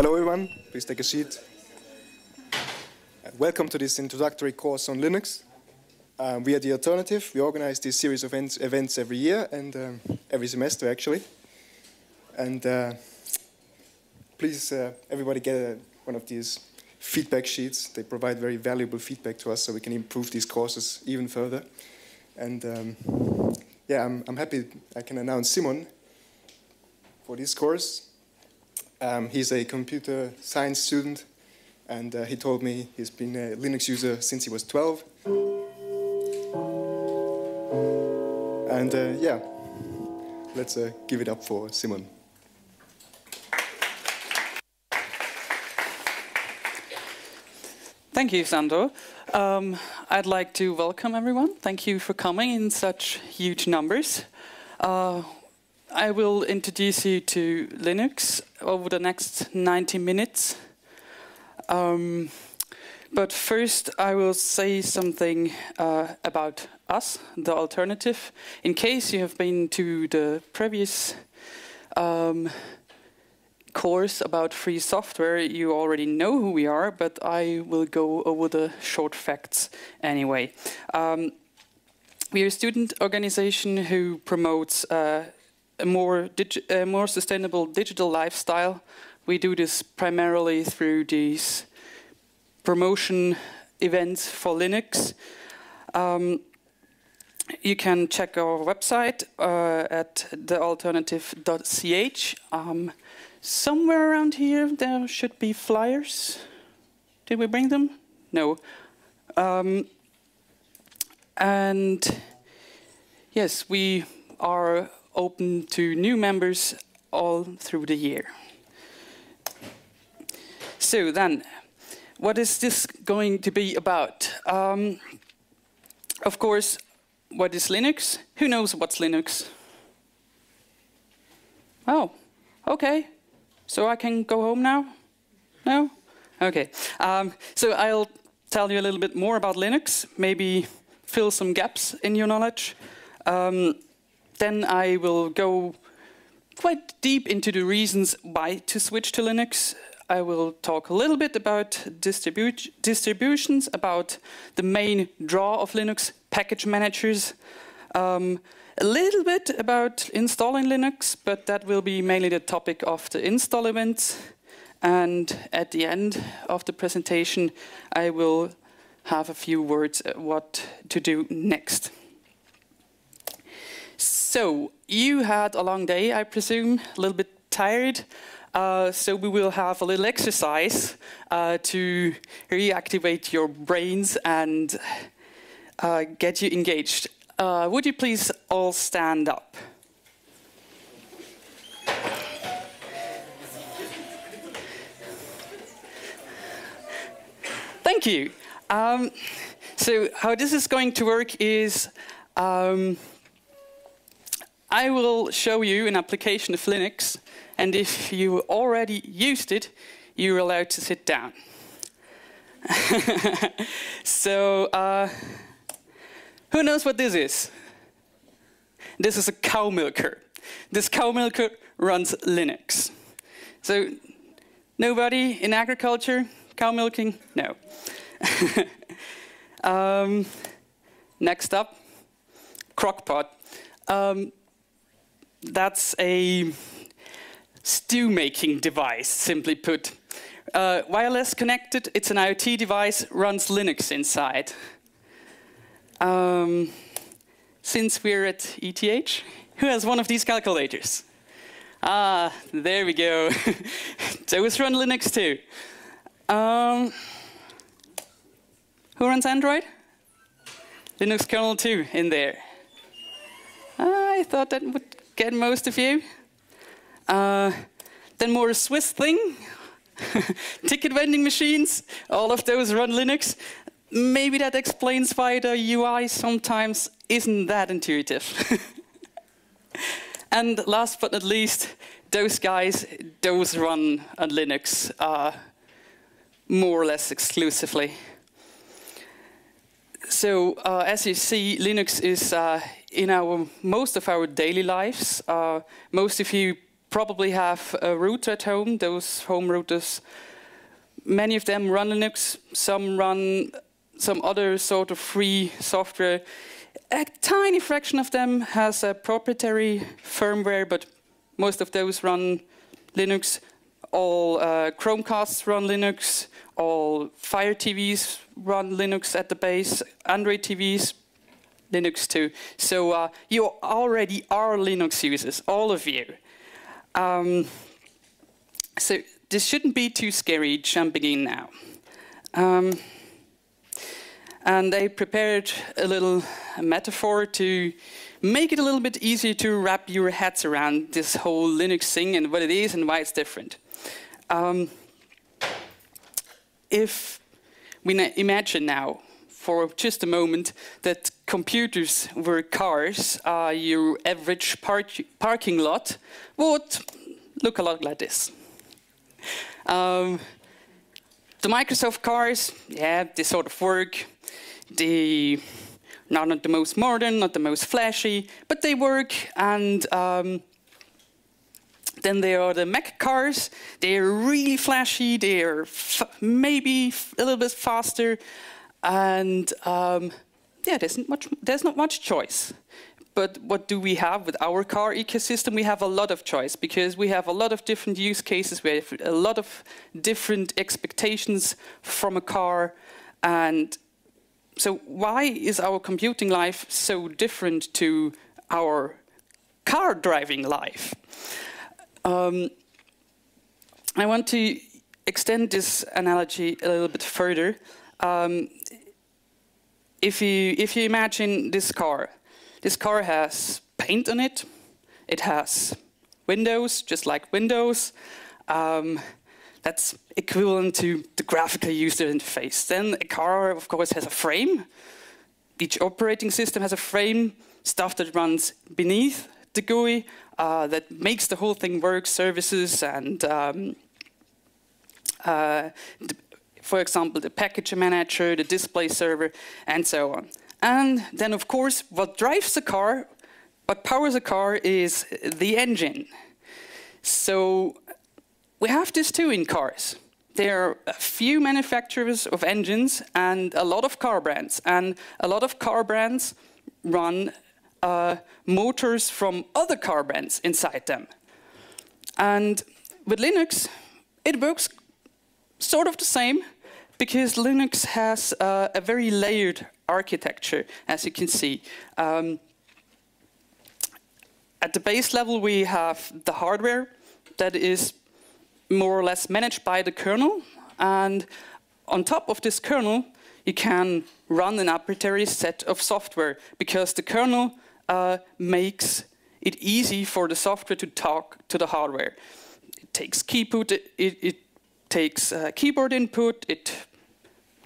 Hello everyone, please take a seat. Welcome to this introductory course on Linux. Um, we are The Alternative. We organize this series of events, events every year and um, every semester actually. And uh, please, uh, everybody get a, one of these feedback sheets. They provide very valuable feedback to us so we can improve these courses even further. And um, yeah, I'm, I'm, happy I can announce Simon for this course. Um, he's a computer science student, and uh, he told me he's been a Linux user since he was 12. And uh, yeah, let's uh, give it up for Simon. Thank you, Sandro. Um, I'd like to welcome everyone. Thank you for coming in such huge numbers. I will introduce you to Linux over the next 90 minutes. Um, but first, I will say something uh, about us, the alternative. In case you have been to the previous um, course about free software, you already know who we are, but I will go over the short facts anyway. Um, we are a student organization who promotes uh, a more, a more sustainable digital lifestyle. We do this primarily through these promotion events for Linux. Um, you can check our website uh, at thealternative.ch. Um, Somewhere around here there should be flyers. Did we bring them? No. Um, and yes, we are open to new members all through the year. So then, what is this going to be about? Um, of course, what is Linux? Who knows what's Linux? Oh, okay. So I can go home now? No? Okay. Um, so I'll tell you a little bit more about Linux, maybe fill some gaps in your knowledge. Um, then I will go quite deep into the reasons why to switch to Linux. I will talk a little bit about distribu distributions, about the main draw of Linux, package managers, um, a little bit about installing Linux, but that will be mainly the topic of the install event. And at the end of the presentation, I will have a few words what to do next. So, you had a long day, I presume, a little bit tired. Uh, so we will have a little exercise uh, to reactivate your brains and uh, get you engaged. Uh, would you please all stand up? Thank you. Um, so how this is going to work is um, I will show you an application of Linux, and if you already used it, you're allowed to sit down. so uh, who knows what this is? This is a cow milker. This cow milker runs Linux. So nobody in agriculture, cow milking? No. um, next up, crockpot. Um, that's a stew making device, simply put. Uh, wireless connected, it's an IoT device, runs Linux inside. Um, since we're at ETH, who has one of these calculators? Ah, there we go. Those run Linux too. Um, who runs Android? Linux kernel 2 in there. I thought that would get most of you. Uh, then more a Swiss thing. Ticket vending machines, all of those run Linux maybe that explains why the UI sometimes isn't that intuitive. and last but not least, those guys, those run on Linux uh, more or less exclusively. So uh, as you see, Linux is uh, in our most of our daily lives. Uh, most of you probably have a router at home, those home routers. Many of them run Linux, some run some other sort of free software. A tiny fraction of them has a proprietary firmware, but most of those run Linux. All uh, Chromecasts run Linux. All Fire TVs run Linux at the base. Android TVs, Linux too. So uh, you already are Linux users, all of you. Um, so this shouldn't be too scary jumping in now. Um, and they prepared a little metaphor to make it a little bit easier to wrap your heads around this whole Linux thing and what it is and why it's different. Um, if we imagine now, for just a moment, that computers were cars, uh, your average park parking lot would look a lot like this. Um, the Microsoft cars, yeah, they sort of work. They not the most modern, not the most flashy, but they work. And um, then there are the Mac cars. They're really flashy. They're maybe a little bit faster, and um, yeah, there's not much. There's not much choice. But what do we have with our car ecosystem? We have a lot of choice because we have a lot of different use cases. We have a lot of different expectations from a car, and so why is our computing life so different to our car driving life? Um, I want to extend this analogy a little bit further. Um, if you if you imagine this car, this car has paint on it. It has windows, just like windows. Um, that's equivalent to the graphical user interface. Then a car, of course, has a frame. Each operating system has a frame, stuff that runs beneath the GUI uh, that makes the whole thing work, services and, um, uh, the, for example, the package manager, the display server, and so on. And then, of course, what drives the car, what powers a car is the engine. So we have this too in cars. There are a few manufacturers of engines and a lot of car brands. And a lot of car brands run uh, motors from other car brands inside them. And with Linux, it works sort of the same because Linux has uh, a very layered architecture, as you can see. Um, at the base level, we have the hardware that is more or less managed by the kernel. And on top of this kernel, you can run an arbitrary set of software because the kernel uh, makes it easy for the software to talk to the hardware. It takes keyboard, it, it, it takes uh, keyboard input, it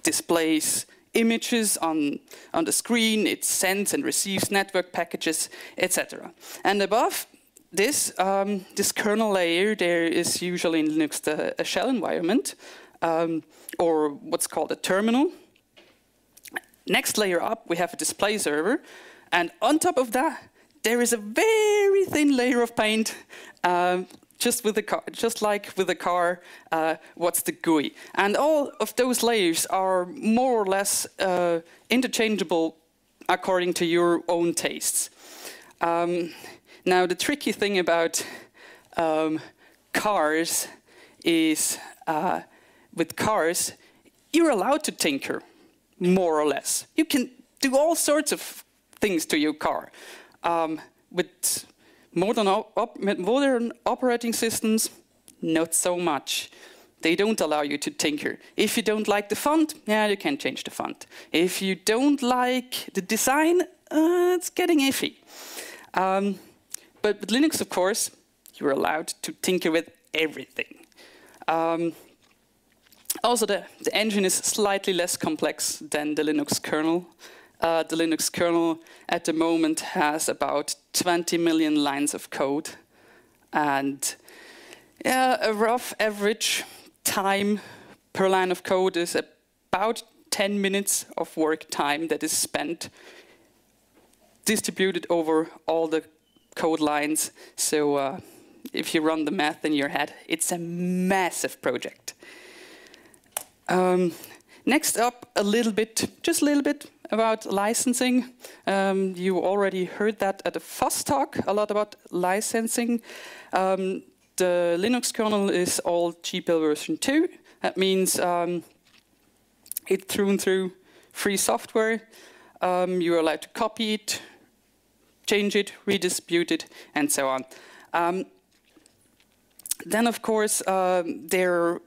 displays images on, on the screen, it sends and receives network packages, etc. And above this, um, this kernel layer, there is usually in Linux the, a shell environment, um, or what's called a terminal. Next layer up, we have a display server, and on top of that, there is a very thin layer of paint, um, just with the car, just like with the car. Uh, what's the GUI? And all of those layers are more or less uh, interchangeable according to your own tastes. Um, now, the tricky thing about um, cars is uh, with cars, you're allowed to tinker, more or less. You can do all sorts of things to your car. Um, with modern, op modern operating systems, not so much. They don't allow you to tinker. If you don't like the font, yeah, you can change the font. If you don't like the design, uh, it's getting iffy. Um, but with Linux, of course, you're allowed to tinker with everything. Um, also, the, the, engine is slightly less complex than the Linux kernel. Uh, the Linux kernel at the moment has about 20 million lines of code. And yeah, a rough average time per line of code is about 10 minutes of work time that is spent distributed over all the code lines. So uh, if you run the math in your head. It's a massive project. Um, next up, a little bit, just a little bit about licensing. Um, you already heard that at the FOSS talk, a lot about licensing. Um, the Linux kernel is all GPL version 2. That means um, it through and through free software. Um, you're allowed to copy it, change it, redistribute it, and so on. Um, then, of course, uh, there are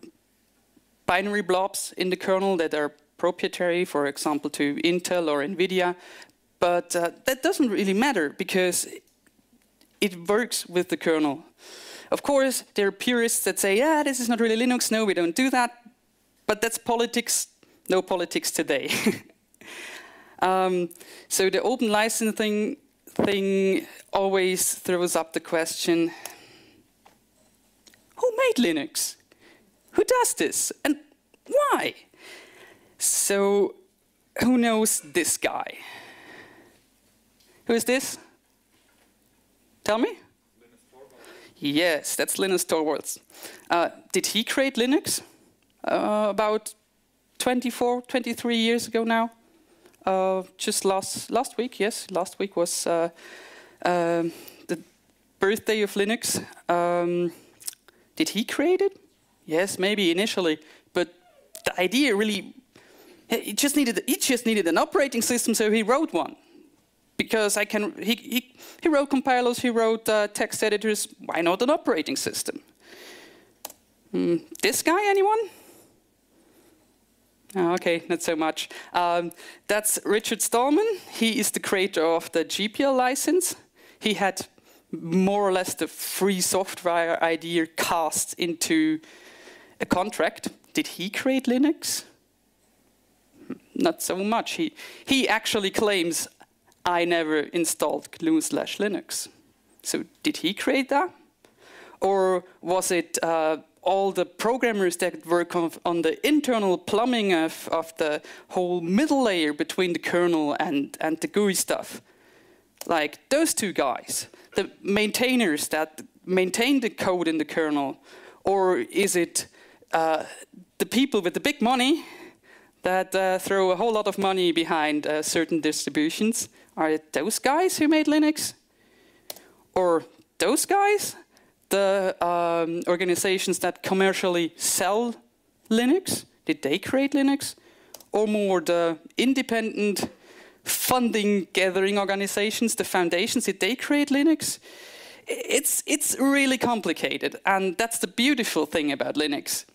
binary blobs in the kernel that are proprietary, for example, to Intel or NVIDIA. But uh, that doesn't really matter because it works with the kernel. Of course, there are purists that say, yeah, this is not really Linux. No, we don't do that. But that's politics. No politics today. um, so the open licensing thing always throws up the question, who made Linux? Who does this? And why? So, who knows this guy? Who is this? Tell me? Yes, that's Linus Torvalds. Uh, did he create Linux? Uh, about 24, 23 years ago now. Uh, just last last week, yes, last week was uh, um, the birthday of Linux. Um, did he create it? Yes, maybe initially, but the idea really he just needed he just needed an operating system, so he wrote one. Because I can, he, he, he wrote compilers, he wrote uh, text editors. Why not an operating system? Mm, this guy, anyone? Oh, okay, not so much. Um, that's Richard Stallman. He is the creator of the GPL license. He had more or less the free software idea cast into a contract. Did he create Linux? not so much. He, he actually claims, I never installed GNU slash Linux. So did he create that? Or was it uh, all the programmers that work on, the internal plumbing of, of, the whole middle layer between the kernel and, and the GUI stuff? Like those two guys, the maintainers that maintain the code in the kernel? Or is it the people with the big money that uh, throw a whole lot of money behind uh, certain distributions. Are it those guys who made Linux? Or those guys? The um, organizations that commercially sell Linux? Did they create Linux? Or more the independent funding gathering organizations, the foundations, did they create Linux? It's, it's really complicated, and that's the beautiful thing about Linux.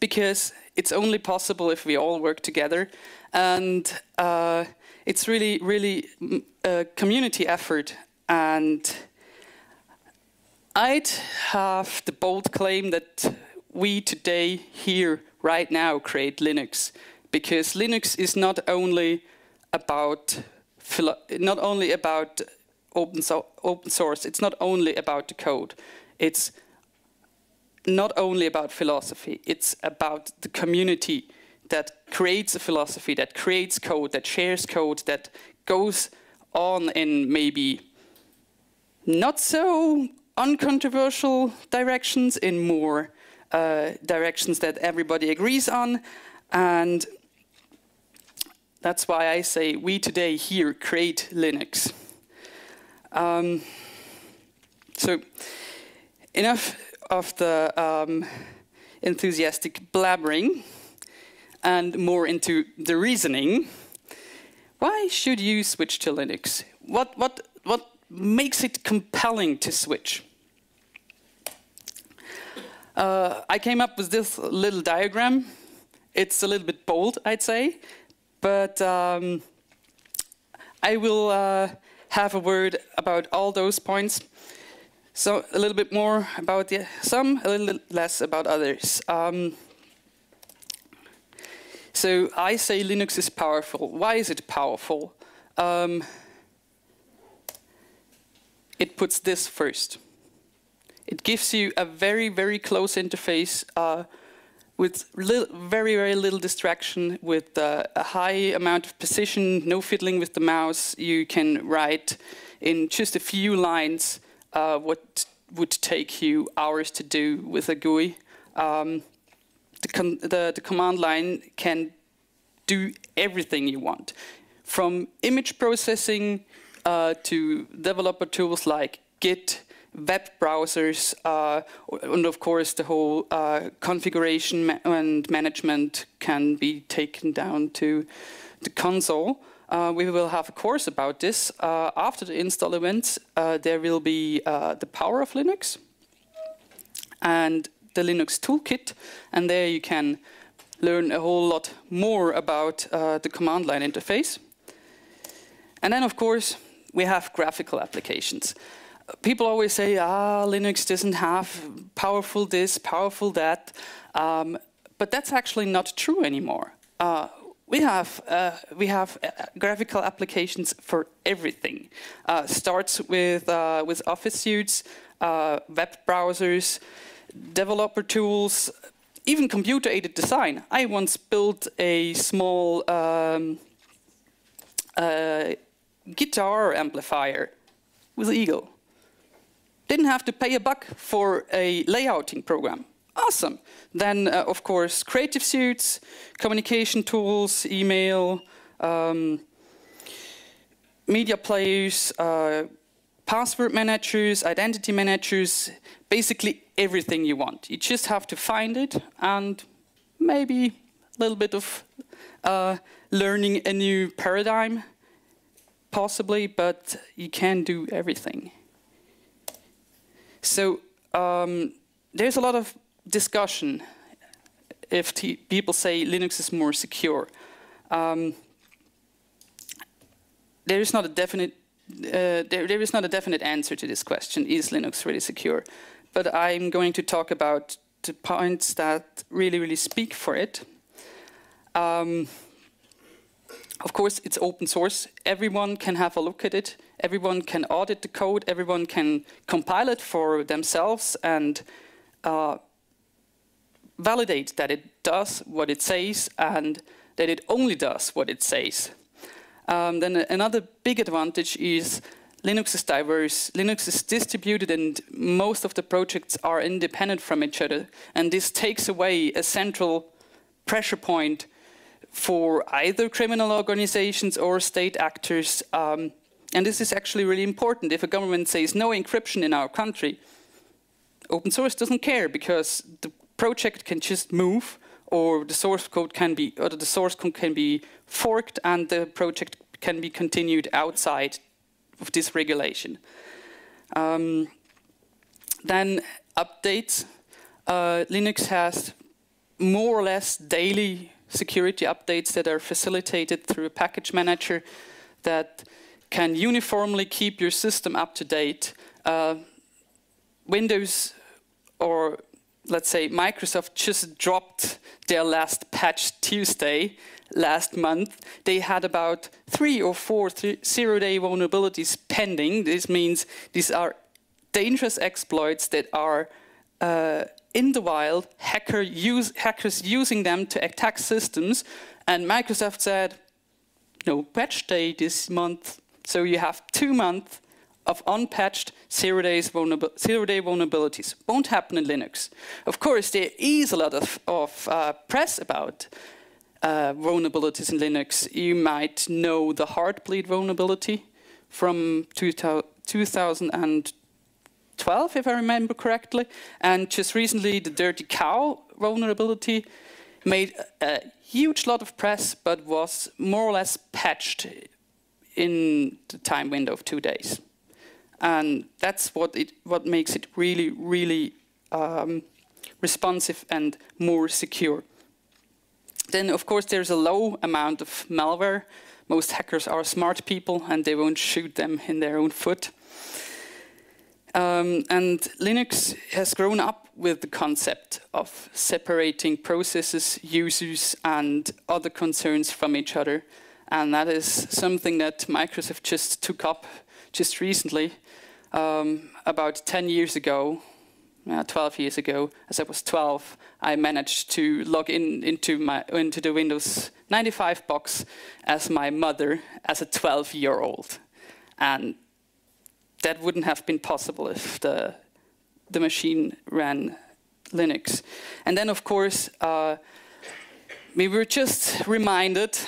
Because it's only possible if we all work together. And uh, it's really, really mm, a community effort. And I'd have the bold claim that we today, here, right now, create Linux. Because Linux is not only about not only about open, so open source, it's not only about the code. It's not only about philosophy, it's about the community that creates a philosophy, that creates code, that shares code, that goes on in maybe not so uncontroversial directions, in more uh, directions that everybody agrees on. And that's why I say we today here create Linux. Um, so enough of the um, enthusiastic blabbering and more into the reasoning, why should you switch to Linux? What, what, what makes it compelling to switch? Uh, I came up with this little diagram. It's a little bit bold, I'd say, but um, I will uh, have a word about all those points. So a little bit more about the, some, a little less about others. Um, so I say Linux is powerful. Why is it powerful? Um, it puts this first. It gives you a very, very close interface uh, with very, very little distraction, with uh, a high amount of precision, no fiddling with the mouse. You can write in just a few lines uh, what would take you hours to do with a GUI. Um, the, the, the command line can do everything you want, from image processing uh, to developer tools like Git, web browsers, uh, and of course the whole uh, configuration ma and management can be taken down to the console. Uh, we will have a course about this. Uh, after the install events, uh, there will be uh, the power of Linux and the Linux toolkit, and there you can learn a whole lot more about uh, the command line interface. And then, of course, we have graphical applications. People always say, ah, Linux doesn't have powerful this, powerful that. Um, but that's actually not true anymore. Uh, we have uh, we have uh, graphical applications for everything. Uh, starts with uh, with Office suites, uh, web browsers, developer tools, even computer-aided design. I once built a small um, uh, guitar amplifier with Eagle. Didn't have to pay a buck for a layouting program. Awesome. Then, uh, of course, creative suites, communication tools, email, um, media players, uh, password managers, identity managers, basically everything you want. You just have to find it and maybe a little bit of uh, learning a new paradigm, possibly, but you can do everything. So um, there's a lot of discussion if people say Linux is more secure. Um, there is not a definite uh, there, there is not a definite answer to this question. Is Linux really secure? But I'm going to talk about the points that really, really speak for it. Um, of course, it's open source. Everyone can have a look at it. Everyone can audit the code. Everyone can compile it for themselves and uh, validate that it does what it says and that it only does what it says. Um, then another big advantage is Linux is diverse, Linux is distributed, and most of the projects are independent from each other. And this takes away a central pressure point for either criminal organizations or state actors. Um, and this is actually really important. If a government says no encryption in our country, open source doesn't care because the project can just move or the source code can be or the source code can be forked and the project can be continued outside of this regulation. Um, then updates. Uh, Linux has more or less daily security updates that are facilitated through a package manager that can uniformly keep your system up to date. Uh, Windows or let's say Microsoft just dropped their last patch Tuesday last month. They had about three or four zero-day vulnerabilities pending. This means these are dangerous exploits that are uh, in the wild, hacker use, hackers using them to attack systems. And Microsoft said, no patch day this month. So you have two months of unpatched zero, days zero day vulnerabilities. Won't happen in Linux. Of course, there is a lot of, of uh, press about uh, vulnerabilities in Linux. You might know the Heartbleed vulnerability from 2012, if I remember correctly. And just recently, the Dirty Cow vulnerability made a huge lot of press, but was more or less patched in the time window of two days. And that's what, it, what makes it really, really um, responsive and more secure. Then, of course, there's a low amount of malware. Most hackers are smart people and they won't shoot them in their own foot. Um, and Linux has grown up with the concept of separating processes, users, and other concerns from each other. And that is something that Microsoft just took up just recently um, about 10 years ago, uh, 12 years ago, as I was 12, I managed to log in into, my, into the Windows 95 box as my mother as a 12-year-old. And that wouldn't have been possible if the the machine ran Linux. And then, of course, uh, we were just reminded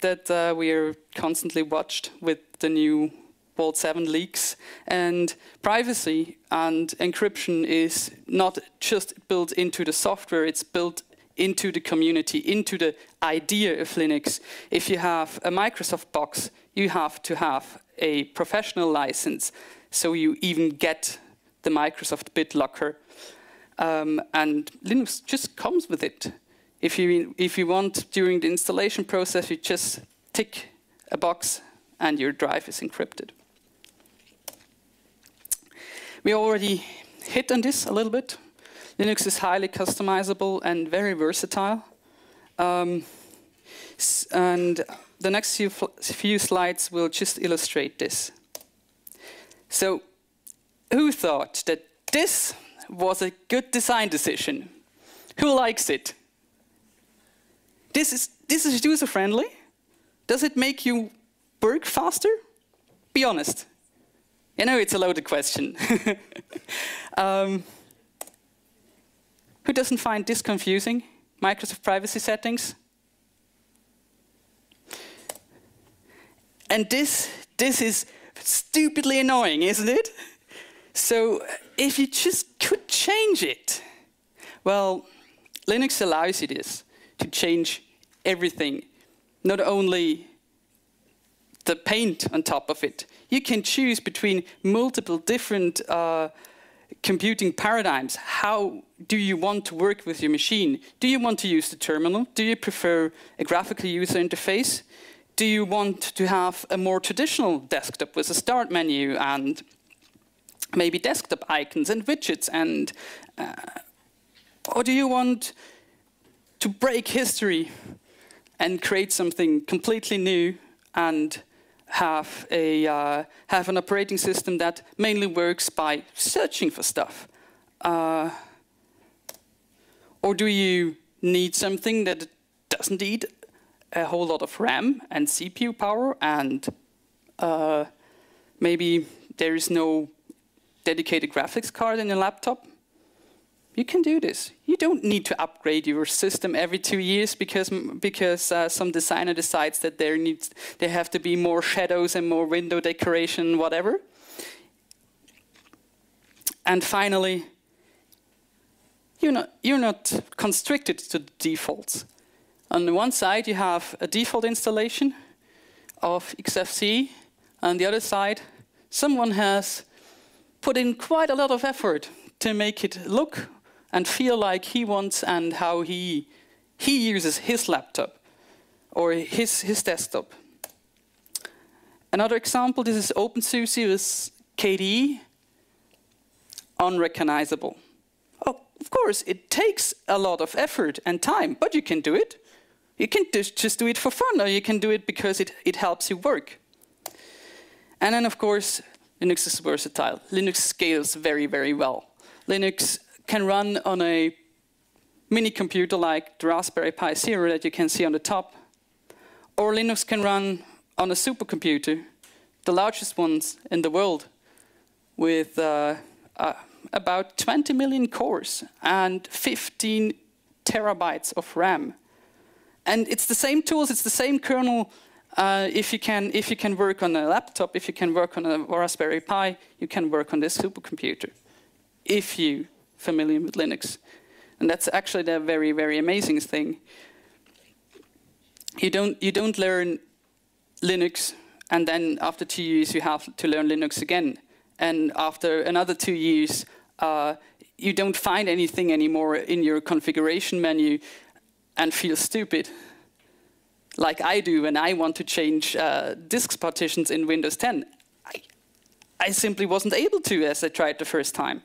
that uh, we are constantly watched with the new Vault 7 leaks. And privacy and encryption is not just built into the software, it's built into the community, into the idea of Linux. If you have a Microsoft box, you have to have a professional license, so you even get the Microsoft BitLocker. Um, and Linux just comes with it. If you, if you want, during the installation process, you just tick a box and your drive is encrypted. We already hit on this a little bit. Linux is highly customizable and very versatile. Um, and the next few, few slides will just illustrate this. So, who thought that this was a good design decision? Who likes it? This is, this is user friendly. Does it make you work faster? Be honest. You know, it's a loaded question. um, who doesn't find this confusing? Microsoft privacy settings? And this, this is stupidly annoying, isn't it? So if you just could change it, well, Linux allows you this, to change everything, not only the paint on top of it. You can choose between multiple different uh, computing paradigms. How do you want to work with your machine? Do you want to use the terminal? Do you prefer a graphical user interface? Do you want to have a more traditional desktop with a start menu and maybe desktop icons and widgets? And uh, or do you want to break history and create something completely new and have, a, uh, have an operating system that mainly works by searching for stuff? Uh, or do you need something that doesn't need a whole lot of RAM and CPU power and uh, maybe there is no dedicated graphics card in your laptop? You can do this. You don't need to upgrade your system every two years because because uh, some designer decides that there needs there have to be more shadows and more window decoration, whatever. And finally, you're not you're not constricted to defaults. On the one side, you have a default installation of XFCE. On the other side, someone has put in quite a lot of effort to make it look and feel like he wants and how he, he uses his laptop or his, his desktop. Another example, this is OpenSUSE with KDE, unrecognizable. Oh, of course, it takes a lot of effort and time, but you can do it. You can just do it for fun, or you can do it because it, it helps you work. And then, of course, Linux is versatile. Linux scales very, very well. Linux can run on a mini computer like the Raspberry Pi Zero that you can see on the top, or Linux can run on a supercomputer, the largest ones in the world, with uh, uh, about 20 million cores and 15 terabytes of RAM. And it's the same tools, it's the same kernel. Uh, if you can, if you can work on a laptop, if you can work on a Raspberry Pi, you can work on this supercomputer. If you familiar with Linux. And that's actually the very, very amazing thing. You don't, you don't learn Linux and then after two years you have to learn Linux again. And after another two years, uh, you don't find anything anymore in your configuration menu and feel stupid. Like I do when I want to change uh, disk partitions in Windows 10. I, I simply wasn't able to as I tried the first time.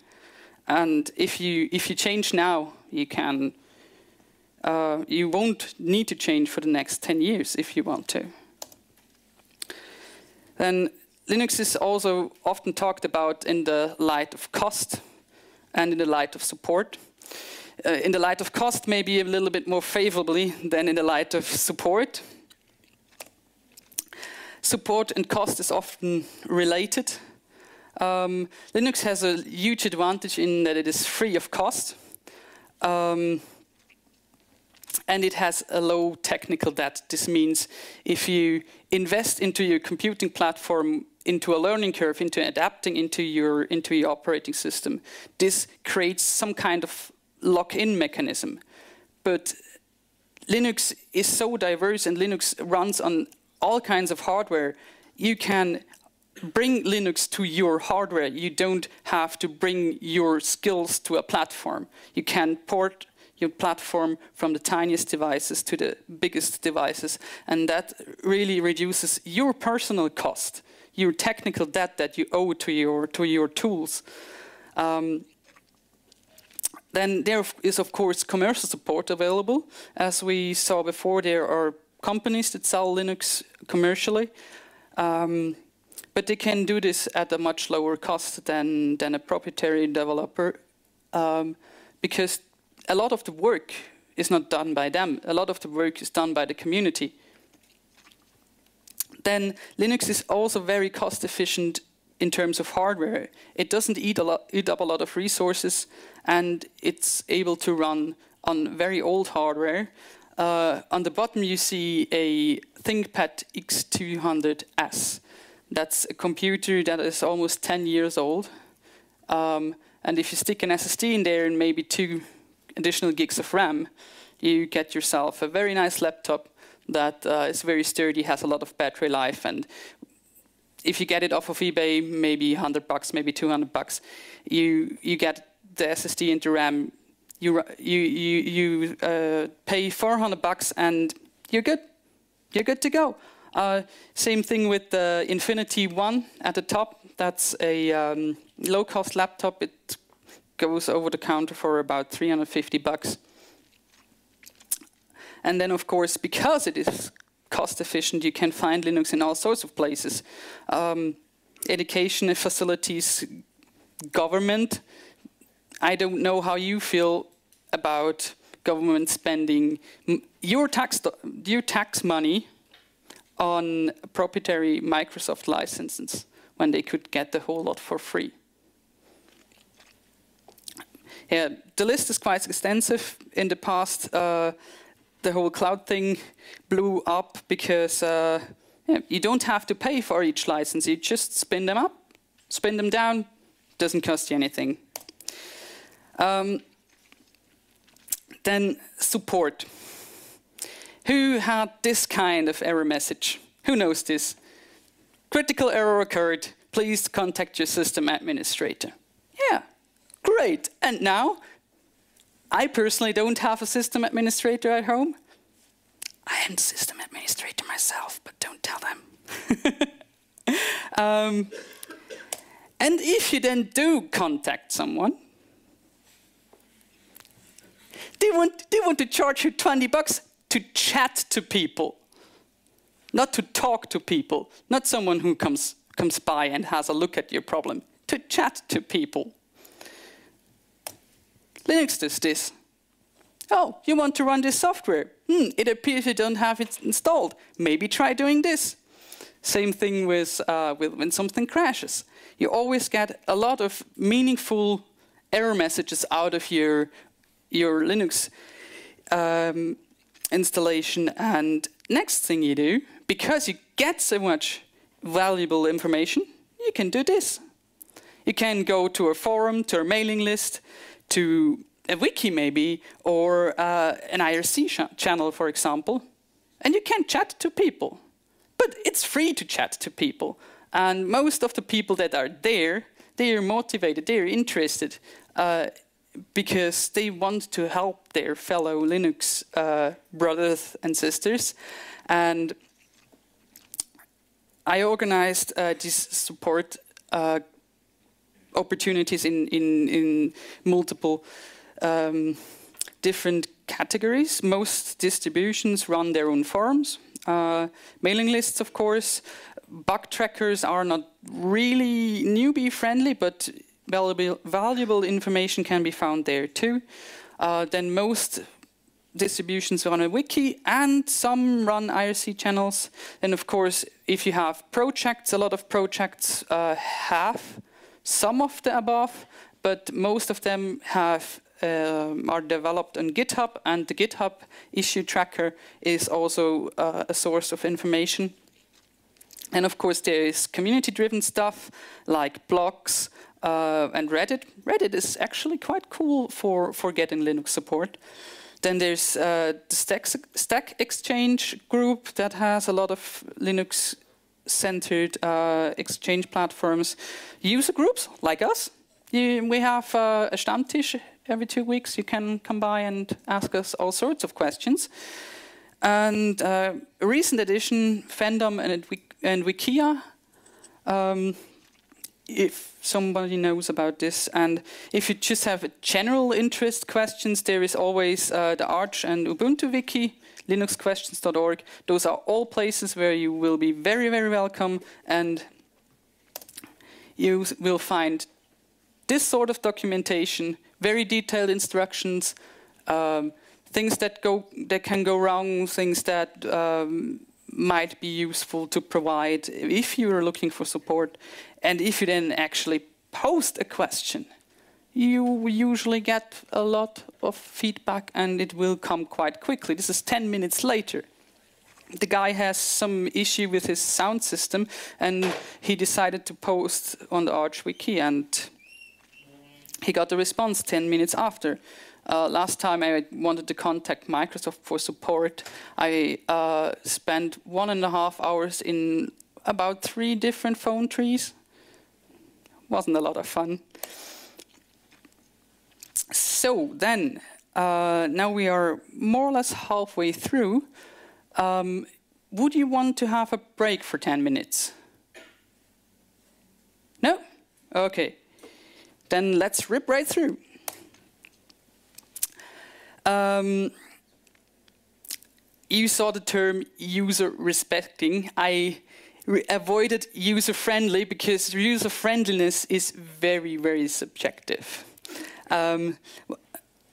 And if you if you change now, you can uh, you won't need to change for the next 10 years if you want to. Then Linux is also often talked about in the light of cost and in the light of support. Uh, in the light of cost, maybe a little bit more favorably than in the light of support. Support and cost is often related. Um, Linux has a huge advantage in that it is free of cost. Um, and it has a low technical debt. This means if you invest into your computing platform, into a learning curve, into adapting into your into your operating system, this creates some kind of lock-in mechanism. But Linux is so diverse, and Linux runs on all kinds of hardware. You can bring Linux to your hardware. You don't have to bring your skills to a platform. You can port your platform from the tiniest devices to the biggest devices. And that really reduces your personal cost, your technical debt that you owe to your, to your tools. Um, then there is, of course, commercial support available. As we saw before, there are companies that sell Linux commercially. Um, but they can do this at a much lower cost than, than a proprietary developer um, because a lot of the work is not done by them. A lot of the work is done by the community. Then Linux is also very cost efficient in terms of hardware. It doesn't eat, lot, eat up a lot of resources and it's able to run on very old hardware. Uh, on the bottom you see a ThinkPad X200S. That's a computer that is almost 10 years old. Um, and if you stick an SSD in there and maybe two additional gigs of RAM, you get yourself a very nice laptop that uh, is very sturdy, has a lot of battery life, and if you get it off of eBay, maybe 100 bucks, maybe 200 bucks, you you get the SSD into RAM. You you you you uh, pay 400 bucks and you're good. You're good to go. Uh, same thing with the Infinity One at the top. That's a um, low-cost laptop. It goes over the counter for about 350 bucks. And then, of course, because it is cost efficient, you can find Linux in all sorts of places. Um, education facilities, government. I don't know how you feel about government spending your tax, your tax money on proprietary Microsoft licenses when they could get the whole lot for free. Yeah, the list is quite extensive. In the past, uh, the whole cloud thing blew up because uh, yeah, you don't have to pay for each license. You just spin them up, spin them down, doesn't cost you anything. Um, then support. Who had this kind of error message? Who knows this? Critical error occurred. Please contact your system administrator. Yeah, great. And now, I personally don't have a system administrator at home. I am the system administrator myself, but don't tell them. um, and if you then do contact someone, they want, they want to charge you 20 bucks to chat to people, not to talk to people, not someone who comes, comes by and has a look at your problem, to chat to people. Linux does this. Oh, you want to run this software? Hmm, it appears you don't have it installed. Maybe try doing this. Same thing with, uh, with when something crashes. You always get a lot of meaningful error messages out of your, your Linux um, installation. And next thing you do, because you get so much valuable information, you can do this. You can go to a forum, to a mailing list, to a wiki maybe, or uh, an IRC ch channel, for example, and you can chat to people. But it's free to chat to people. And most of the people that are there, they are motivated, they are interested, uh, because they want to help their fellow Linux uh, brothers and sisters. And I organized uh, this support uh, opportunities in, in, in multiple um, different categories. Most distributions run their own forums. Uh, mailing lists, of course. Bug trackers are not really newbie friendly, but valuable, valuable information can be found there too. Uh, then most distributions run a wiki and some run IRC channels. And of course, if you have projects, a lot of projects uh, have some of the above, but most of them have um, are developed on GitHub, and the GitHub issue tracker is also uh, a source of information. And of course, there is community-driven stuff like blogs uh, and Reddit. Reddit is actually quite cool for, for getting Linux support. Then there's uh, the Stack, Stack Exchange group that has a lot of Linux-centered uh, exchange platforms. User groups like us. You, we have uh, a Stammtisch every two weeks. You can come by and ask us all sorts of questions. And uh, a recent addition, Fandom and, and Wikia. Um, if somebody knows about this. And if you just have general interest questions, there is always uh, the Arch and Ubuntu wiki, linuxquestions.org. Those are all places where you will be very, very welcome and you will find this sort of documentation, very detailed instructions, um, things that go that can go wrong, things that um, might be useful to provide if you are looking for support. And if you then actually post a question, you usually get a lot of feedback and it will come quite quickly. This is 10 minutes later. The guy has some issue with his sound system and he decided to post on the Arch Wiki and he got the response 10 minutes after. Uh, last time I wanted to contact Microsoft for support, I uh, spent one and a half hours in about three different phone trees. Wasn't a lot of fun. So then, uh, now we are more or less halfway through. Um, would you want to have a break for 10 minutes? No? Okay. Then let's rip right through. Um, you saw the term user respecting. I avoided user friendly because user friendliness is very, very subjective. Um,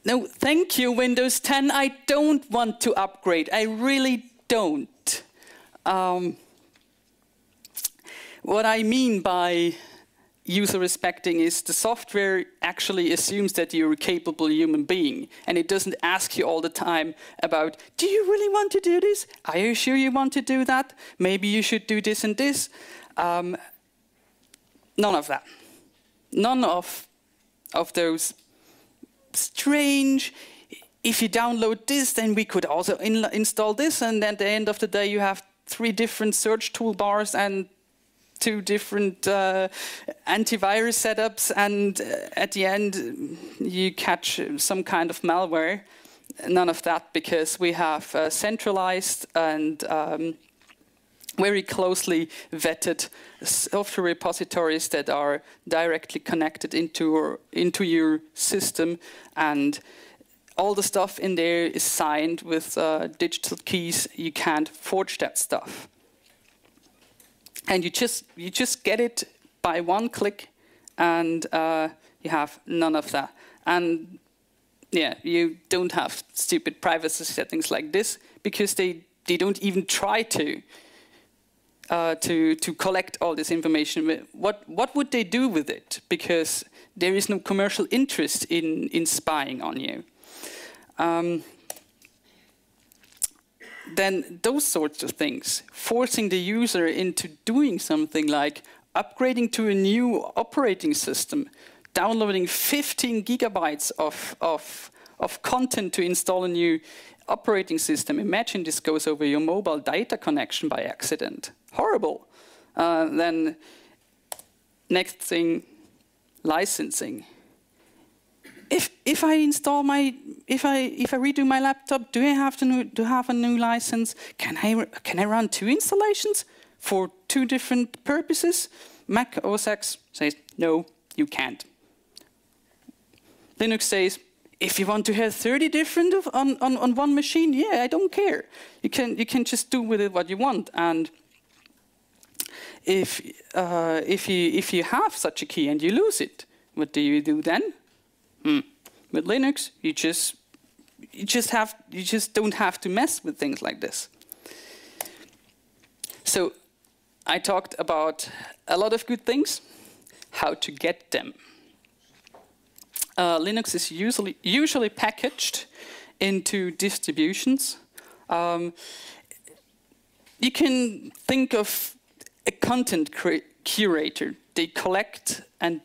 no, thank you, Windows 10. I don't want to upgrade. I really don't. Um, what I mean by user respecting is the software actually assumes that you're a capable human being and it doesn't ask you all the time about do you really want to do this? Are you sure you want to do that? Maybe you should do this and this. Um, none of that. None of of those strange if you download this then we could also in install this and at the end of the day you have three different search toolbars and two different uh, antivirus setups, and uh, at the end you catch some kind of malware. None of that because we have uh, centralized and um, very closely vetted software repositories that are directly connected into, into your system and all the stuff in there is signed with uh, digital keys. You can't forge that stuff and you just you just get it by one click, and uh, you have none of that. And yeah, you don't have stupid privacy settings like this because they they don't even try to. Uh, to to collect all this information, what what would they do with it? Because there is no commercial interest in in spying on you. Um, then those sorts of things, forcing the user into doing something like upgrading to a new operating system, downloading 15 gigabytes of, of, of content to install a new operating system. Imagine this goes over your mobile data connection by accident. Horrible. Uh, then next thing, licensing if if I install my if I if I redo my laptop, do I have to new, to have a new license? Can I can I run two installations for two different purposes? Mac OS X says no, you can't. Linux says if you want to have 30 different on, on, on one machine, yeah, I don't care. You can you can just do with it what you want and if uh, if you if you have such a key and you lose it, what do you do then? Hmm. With Linux, you just you just have you just don't have to mess with things like this. So I talked about a lot of good things. how to get them. Uh, Linux is usually, usually packaged into distributions. Um, you can think of a content curator. They collect and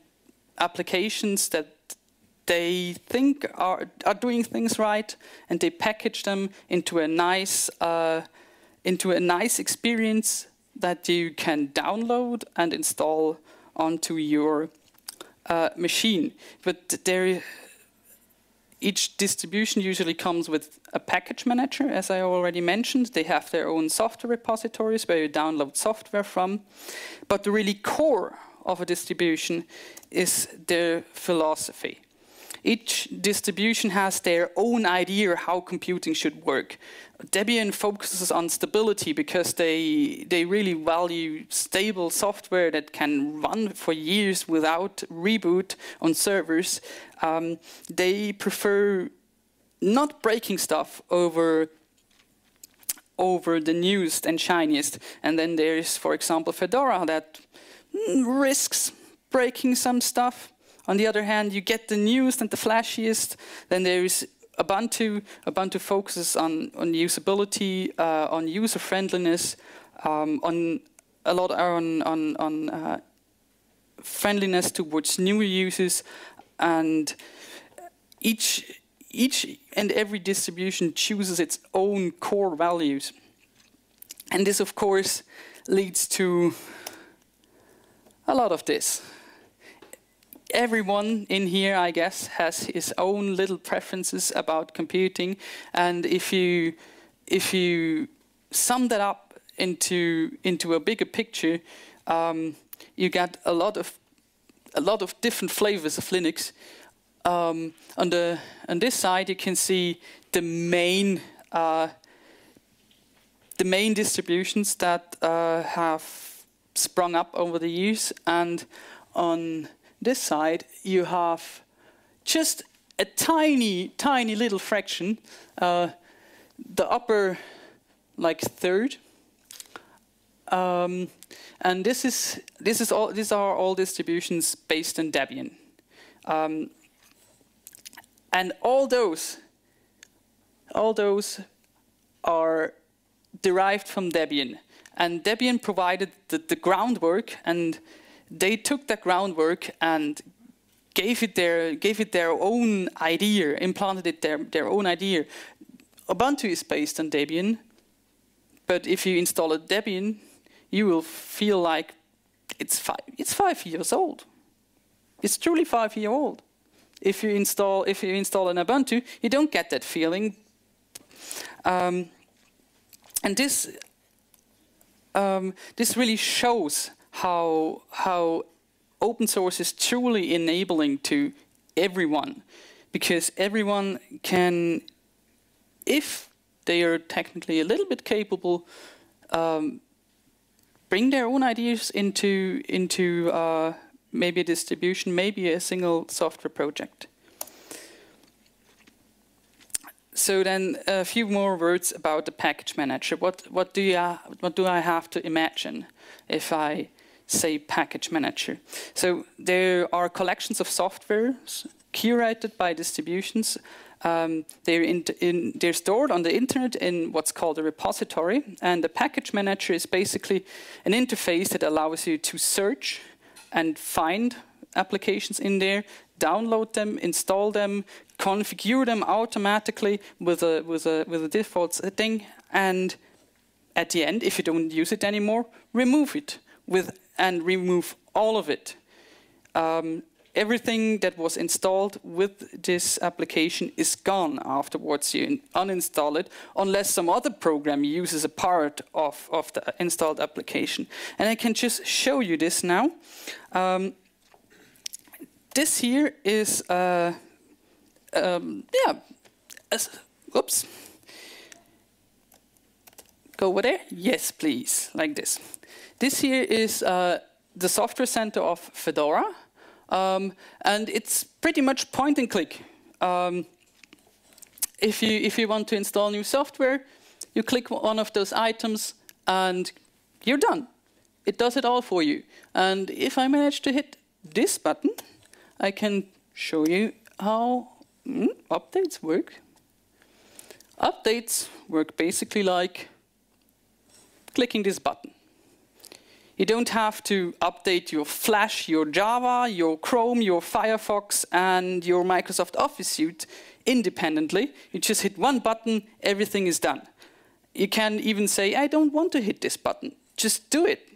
applications that they think are, are doing things right, and they package them into a nice uh, into a nice experience that you can download and install onto your uh, machine. But there, each distribution usually comes with a package manager, as I already mentioned. They have their own software repositories where you download software from. But the really core of a distribution is their philosophy. Each distribution has their own idea how computing should work. Debian focuses on stability because they they really value stable software that can run for years without reboot on servers. Um, they prefer not breaking stuff over over the newest and shiniest. And then there's, for example, Fedora that risks breaking some stuff. On the other hand, you get the newest and the flashiest. Then there's Ubuntu. Ubuntu focuses on, on usability, uh, on user friendliness, um, on a lot on, on, on uh, friendliness towards newer users, and each each and every distribution chooses its own core values. And this, of course, leads to a lot of this everyone in here, I guess, has his own little preferences about computing, and if you if you sum that up into into a bigger picture, um, you get a lot of a lot of different flavors of Linux. Um, on the on this side, you can see the main uh, the main distributions that uh, have sprung up over the years, and on this side, you have just a tiny, tiny little fraction, uh, the upper like third. Um, and this is this is all these are all distributions based on Debian. Um, and all those all those are derived from Debian. And Debian provided the, the groundwork and they took that groundwork and gave it their gave it their own idea, implanted it their their own idea. Ubuntu is based on Debian, but if you install a Debian, you will feel like it's five it's five years old. It's truly five year old. If you install if you install an Ubuntu, you don't get that feeling. Um, and this um, this really shows how how open source is truly enabling to everyone. Because everyone can if they are technically a little bit capable um, bring their own ideas into into uh, maybe a distribution maybe a single software project. So then a few more words about the package manager. What what do you what do I have to imagine if I say package manager. So there are collections of software curated by distributions. Um, they're, in, in, they're stored on the internet in what's called a repository, and the package manager is basically an interface that allows you to search and find applications in there, download them, install them, configure them automatically with a with a with a default setting, and at the end, if you don't use it anymore, remove it with and remove all of it. Um, everything that was installed with this application is gone afterwards. You uninstall it unless some other program uses a part of, of the installed application. And I can just show you this now. Um, this here is, uh, um, yeah, oops. Go over there? Yes, please, like this. This here is uh, the software center of Fedora, um, and it's pretty much point and click. Um, if you if you want to install new software, you click one of those items, and you're done. It does it all for you. And if I manage to hit this button, I can show you how mm, updates work. Updates work basically like clicking this button. You don't have to update your Flash, your Java, your Chrome, your Firefox, and your Microsoft Office suite independently. You just hit one button, everything is done. You can even say, I don't want to hit this button. Just do it.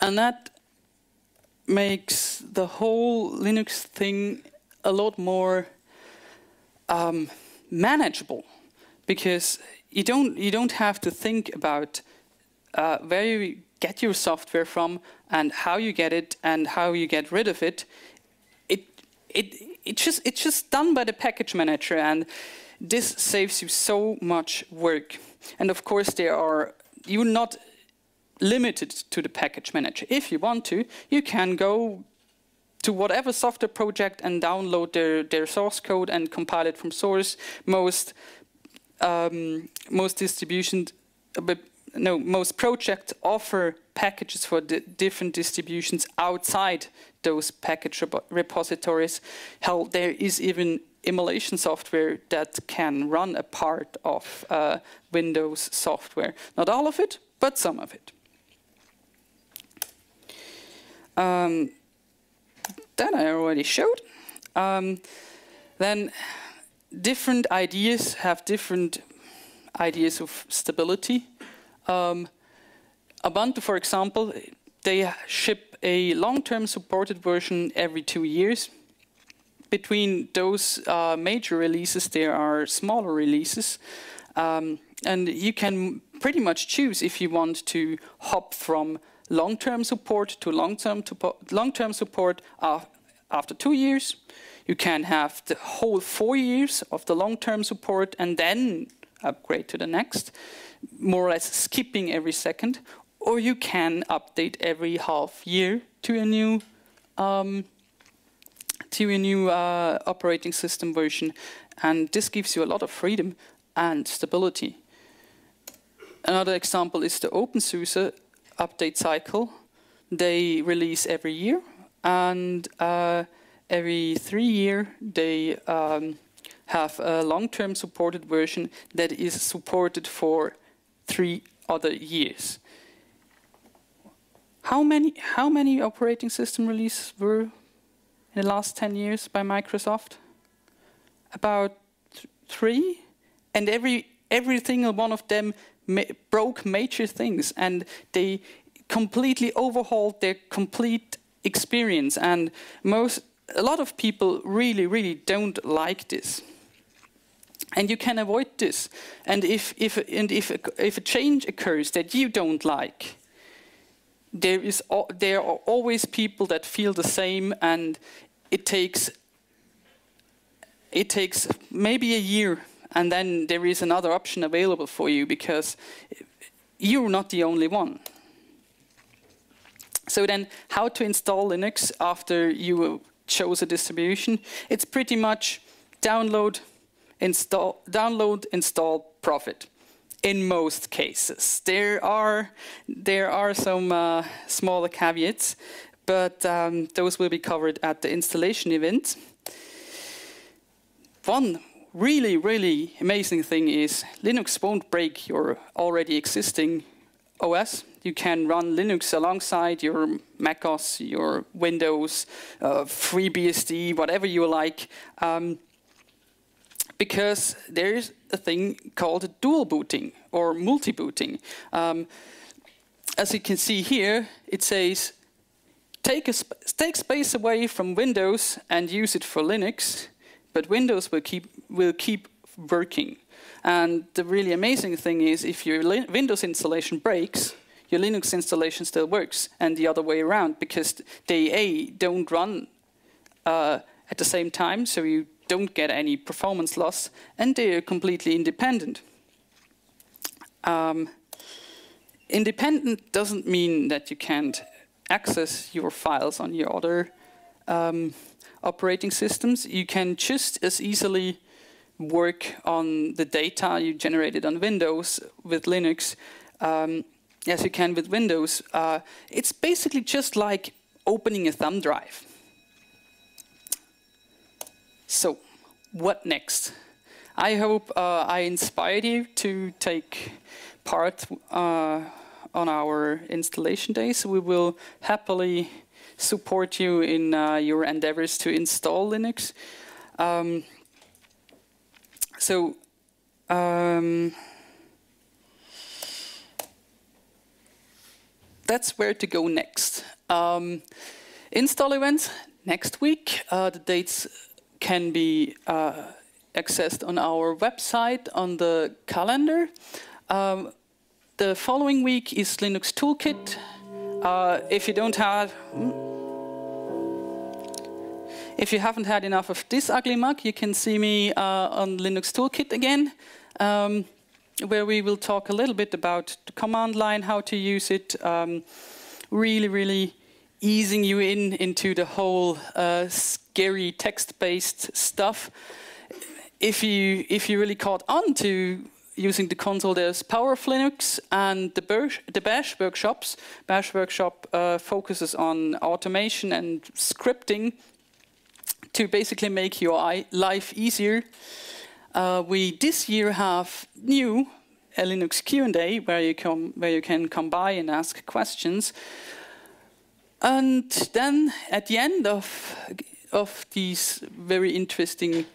And that makes the whole Linux thing a lot more um, manageable because you don't you don't have to think about uh, where you get your software from and how you get it and how you get rid of it. It it it just it's just done by the package manager and this saves you so much work. And of course there are you're not limited to the package manager. If you want to, you can go to whatever software project and download their, their source code and compile it from source. Most um, most distributions, uh, no, most projects offer packages for di different distributions outside those package rep repositories. Hell, there is even emulation software that can run a part of uh, Windows software. Not all of it, but some of it. Um, that I already showed. Um, then different ideas have different ideas of stability. Um, Ubuntu, for example, they ship a long-term supported version every two years. Between those uh, major releases, there are smaller releases. Um, and you can pretty much choose if you want to hop from long-term support to long-term long-term support after two years. You can have the whole four years of the long-term support and then upgrade to the next, more or less skipping every second. Or you can update every half year to a new um, to a new uh, operating system version, and this gives you a lot of freedom and stability. Another example is the OpenSUSE update cycle. They release every year, and uh, every three year they um, have a long-term supported version that is supported for three other years. How many how many operating system releases were in the last 10 years by Microsoft? About th three, and every every single one of them ma broke major things, and they completely overhauled their complete experience. And most, a lot of people really, really don't like this. And you can avoid this. And if, if, and if, if a change occurs that you don't like, there, is, there are always people that feel the same, and it takes, it takes maybe a year, and then there is another option available for you because you're not the only one. So then how to install Linux after you chose a distribution? It's pretty much download, install, download, install, profit. In most cases, there are there are some uh, smaller caveats, but um, those will be covered at the installation event. One really, really amazing thing is Linux won't break your already existing OS you can run Linux alongside your Mac OS, your Windows, uh, FreeBSD, whatever you like, um, because there's a thing called dual booting or multi-booting. Um, as you can see here, it says take, a sp take space away from Windows and use it for Linux, but Windows will keep, will keep working. And the really amazing thing is if your Windows installation breaks, your Linux installation still works, and the other way around, because they A, don't run uh, at the same time, so you don't get any performance loss, and they are completely independent. Um, independent doesn't mean that you can't access your files on your other um, operating systems. You can just as easily work on the data you generated on Windows with Linux um, as you can with Windows. Uh, it's basically just like opening a thumb drive. So, what next? I hope uh, I inspired you to take part uh, on our installation days. We will happily support you in uh, your endeavors to install Linux. Um, so, um, that's where to go next. Um, install events next week. Uh, the dates can be uh, accessed on our website on the calendar. Um, the following week is Linux Toolkit. Uh, if you don't have, if you haven't had enough of this ugly mug, you can see me uh, on Linux Toolkit again, um, where we will talk a little bit about the command line, how to use it, um, really, really easing you in into the whole uh, scary text-based stuff. If you if you really caught on to using the console, there's Power of Linux and the, Bash, the Bash workshops. Bash workshop uh, focuses on automation and scripting to basically make your life easier. Uh, we this year have new Linux Q&A where you come where you can come by and ask questions. And then at the end of of these very interesting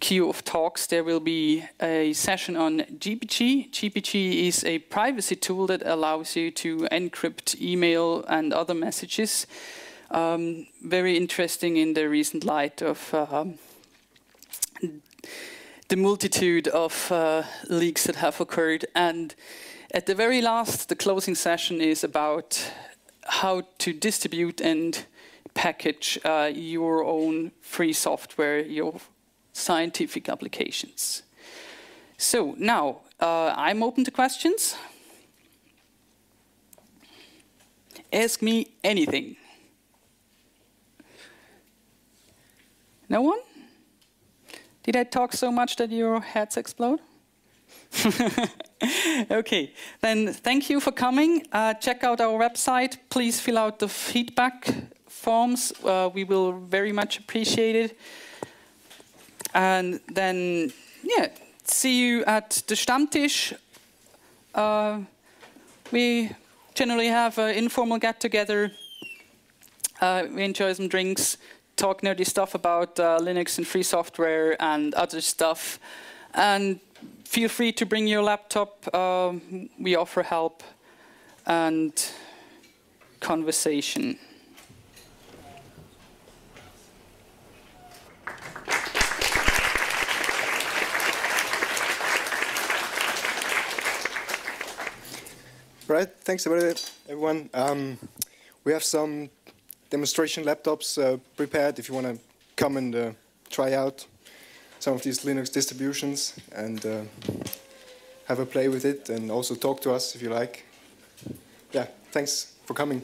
queue of talks, there will be a session on GPG. GPG is a privacy tool that allows you to encrypt email and other messages. Um, very interesting in the recent light of uh, the multitude of uh, leaks that have occurred. And at the very last, the closing session is about how to distribute and package uh, your own free software, your scientific applications. So now uh, I'm open to questions. Ask me anything. No one? Did I talk so much that your heads explode? okay, then thank you for coming. Uh, check out our website. Please fill out the feedback forms. Uh, we will very much appreciate it. And then, yeah, see you at the Stammtisch. Uh, we generally have an informal get-together. Uh, we enjoy some drinks, talk nerdy stuff about uh, Linux and free software and other stuff. And feel free to bring your laptop. Um, we offer help and conversation. Right, thanks everybody, everyone. Um, we have some demonstration laptops uh, prepared if you want to come and uh, try out some of these Linux distributions and uh, have a play with it and also talk to us if you like. Yeah, thanks for coming.